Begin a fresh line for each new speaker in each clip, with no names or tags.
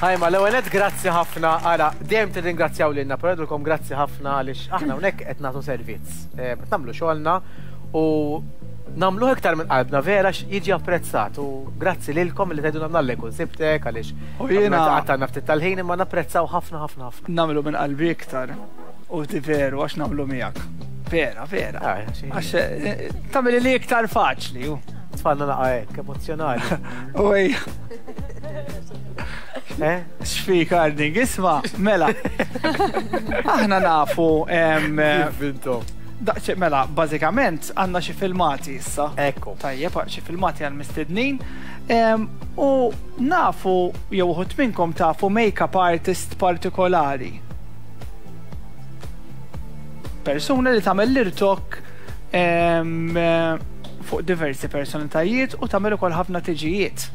Ħajma, l għenet grazzi ħafna, għara, dejjem t-ringrazzjaw l-inna, pero għedilkom grazzi ħafna għalix aħna unek qed nagħtu servizz. Eh, namlu xogħolna u namlu iktar minn qalbna vera jiġi apprezzat u grazzi lilkom li tgħiduna nalli kun sibtek għaliex.
U jiena
għatta naftit tal-ħin imma napprezzaw ħafna ħafna ħafna.
Namlu minn qalbi iktar. U ti veru, għax naqblu miegħek. Vera, vera.
Ah,
għax eh, tamil li iktar faċli.
Tfalna naqa hekk, emozjonali.
U ej.
Eh?
Xfik għarding, isma, mela. Aħna nafu. Vinto. Eh, Daqċe, mela, bazikament għanna xi filmati issa.
Ekku.
Tajjeb, xi filmati għal mistednin. U nafu, jew uħut minnkom tafu make-up artist partikolari. persuna li tagħmel l-irtok fuq diversi personalitajiet u tagħmel ukoll ħafna tiġijiet.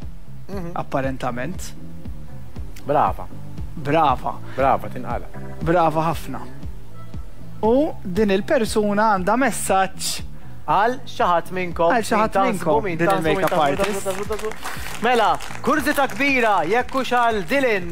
Mhm. Apparentament.
Brava.
Brava.
Brava tinqala.
Brava ħafna. U din il-persuna għandha messaġġ
għal xaħat minnkom.
Għal xaħat minnkom din il-makeup artist.
Mela, kurzita kbira, jekku xal dilin.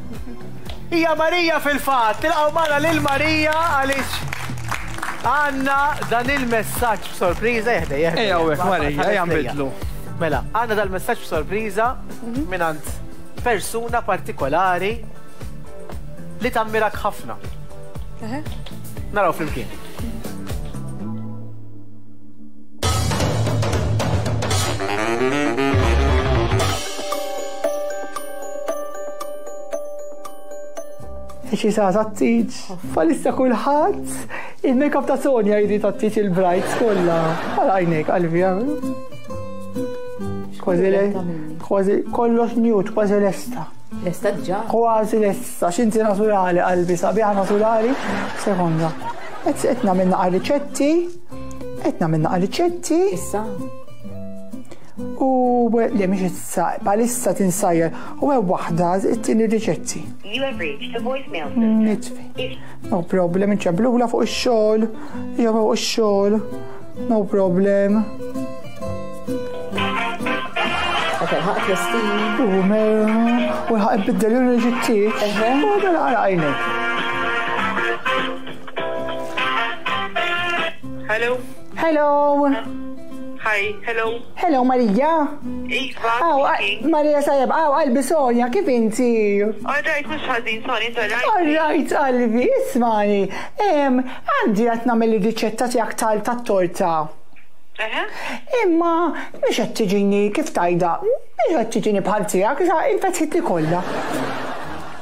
Hija Marija fil-fatt, tilqgħu magħna lil Marija għaliex għandna dan il-messaġġ b'sorpriża jeħdej jeħdej.
Ejja hekk Marija, ejja nbidlu.
Mela, għandna dan il-messaġġ b'sorpriża mhm. mingħand persuna partikolari li tammirak ħafna. Naraw flimkien.
Xi sa tat-tiġ, falissa kulħadd Il-makeup ta' Sonja jidi ta' tiċ il-bright kolla. Għalajnek, għalvi għamil. Kważi le, kważi kollox mute, kważi lesta.
Lesta ġa.
Kważi lesta, xinti naturali għalbi, sabiħa naturali. Sekonda. Etna minna għal riċetti. Qed nagħmel naqa' riċetti.
Issa.
U li mhix issa palissa tinsajja u hemm waħda it-tieni riċetti.
You have reached the voicemail system.
Nitfi. No problem, inċemplula fuq ix-xogħol, jew fuq ix-xogħol. No problem.
Ħaq l-istin.
U ħaq biddel il-ġittiċ. U għal għajnek.
Hello.
Hello.
Hi, hello.
Hello, Marija.
Iva,
Aw,
speaking.
Marija Sajab, aw, qalbi Sonja, kif inti?
All right, mhux ħażin, sorry,
inta rajt. All right, qalbi, ismani. Em, għandi qed nagħmel ir-riċetta tiegħek tal tat-torta.
Eħe.
Imma mhix qed tiġini kif tajda, mhix qed tiġini bħal tiegħek, sa
infetħitli
kollha.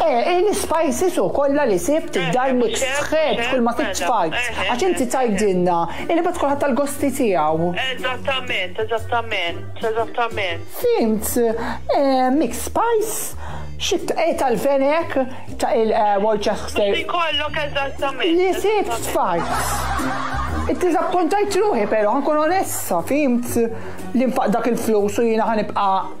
Eh,
eh,
l-spices u kollha li
sibt
eh, f'dar mix sħed kull ma sibt fajt. Eh, Għax inti tajdinna, illi bat kulħadd tal-gosti tiegħu.
Eżattament, eżattament, eżattament.
Fimt, mix spice, xitt e tal-fenek ta' il-Worcester.
Kollok eżattament.
Li sibt fajt. It-tizappuntajt ruħi, pero għankun onessa, fimt, li nfaq dak il-flus u jina ħanibqa'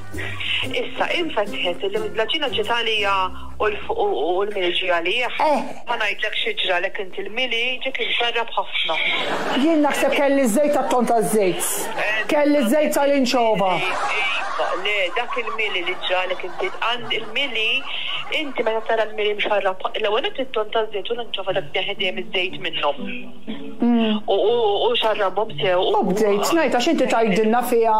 Issa, hi
nfetħet, l-għaġina ġiet
għalija u l-mili ġie għalih. Ma ngħidlek xi ġralek int il-mili ġiek imxarrab ħafna.
Jien naħseb kelli ż-żejt tat-tonn taż-żejt. Kelli ż-żejt tal-inċova.
Iva, le, dak il-mili li ġralek inti, għand il-mili, inti meta tara l-mili mxarrab, l-ewwel nett it-tonn taż-żejt u l-inċova dak tneħħi dejjem iż-żejt minnhom u xarrabhom sew
u. U
bdejt ngħid għax inti tgħidilna fiha.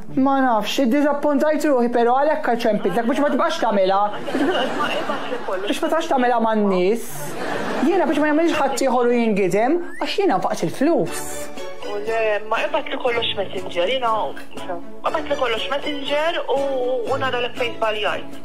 Ma
nafx, iddiżappuntajt ruħi pero' għalhekk aċempiltlek biex ma tibqax tagħmilha. Biex ma tibqax tagħmilha man-nies. Jiena biex ma jagħmilhiex ħaddieħor u jingidem, għax jiena nfaqt il-flus.
U le, ma ibgħatli kollox Messenger, jiena, ibgħatli kollox Messenger u naralek fejn żbaljajt.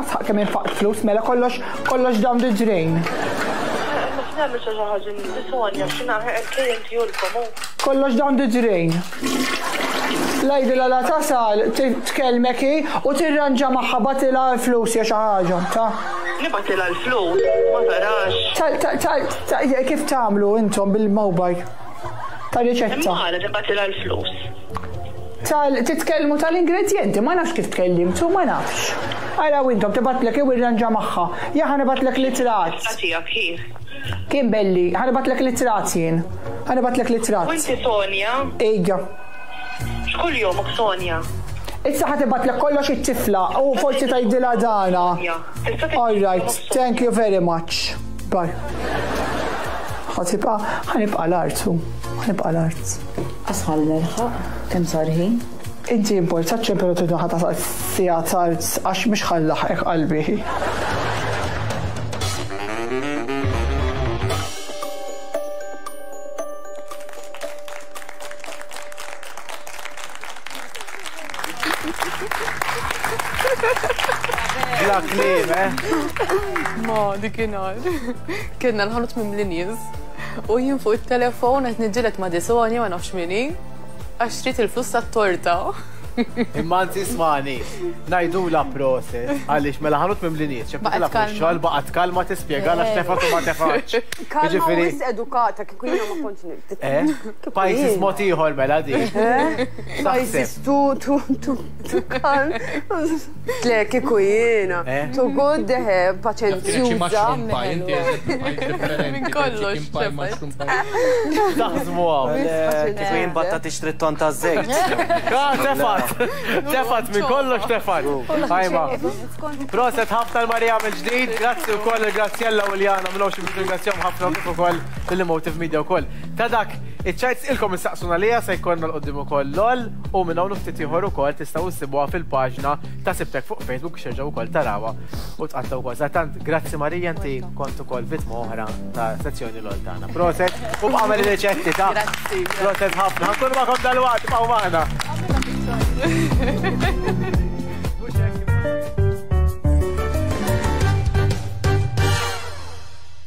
Asħaq kemm infaqt flus mela kollox kollox down the drain.
Mhux nagħmel xi ħaġa li Sonja xi nagħmel kejjen tihulkom hu.
Kollox down the drain. Ngħidilha la tasal tkellmek hi u tirranġa magħha bagħtilha l-flus jew xi ħaġa, ta?
Nibgħatilha l-flus, ma tarax.
Tal tal tal ta- kif tagħmlu intom bil-mobile? Ta' riċetta.
Mara tibgħatilha l-flus.
Tal titkellmu tal-ingredjenti, ma nafx kif tkellimtu, ma nafx. Araw intom, tibgħatlek jew irranġa magħha. Jaa ħa nibgħatlek l-ittrat. L-ittrat tiegħek ħin. Kien belli, ħa nibgħatlek l-ittrat jien. Ħa nibgħatlek l-ittrat.
U inti Sonja?
Ejja.
X'kull jomok Sonja?
Issa ħa tibgħatlek kollox it-tifla u forsi tgħidilha dana. All right, thank you very much. Bye. Ħa tibqa' ħa nibqa' l-art,
hu. Ħa nibqa' l-art. Qas bħal merħaq, kemm sar ħin.
Inti importaċċe pero tridna ħa tasal siegħa tard għax mhux ħa nlaħħqek qalbi.
Bla klim, eh?
Ma, dikinar. Kenna l-ħanut minn l-injiz. U jien fuq it-telefon qed niġġieled ma' Disoni ma nafx min hi għax trid il-flus tat-torta.
Imma anzi ismagħni, ngħidulha proset għaliex mela ħanut mimli nies, x'hekk titilgħab fix-xogħol baqgħet kalma tispjegalha x'tefgħet u ma tefgħetx.
Kalma u wisq edukata kieku jiena ma kontx nifhem.
Eh? Pajjiż mod ieħor mela din.
Eh? Pajjiż tu tu tu tu kan. Le, kiku jiena. Eh? To good, dehe, eh, paċenzjuza.
Minn kollox.
Taħzmu għaw.
Kiku jien batta tixtri ton ta' zejt.
Ka, tefat. Tefat, minn kollox tefat. Għajma. Proset ħafna l-Marija minn ġdid. Grazzi u koll, grazzjella u l-jana. Minn oċi biex ringrazzjom ħafna u koll l-emotive media u koll. Ta' dak, iċċajt ilkom il-saqsuna lija se jkollna l-qoddim u koll l u minn hawn ftit ieħor ukoll tistgħu ssibuha fil-paġna ta' Sibtek fuq Facebook biex terġgħu wkoll tarawha u tqattgħu wkoll. Satant, grazzi Marija inti kont ukoll vittma oħra ta' sezzjoni l tagħna. Proset u b'għamel il-reċetti ta' proset ħafna. Nkun magħkom dal-waqt b'għu magħna.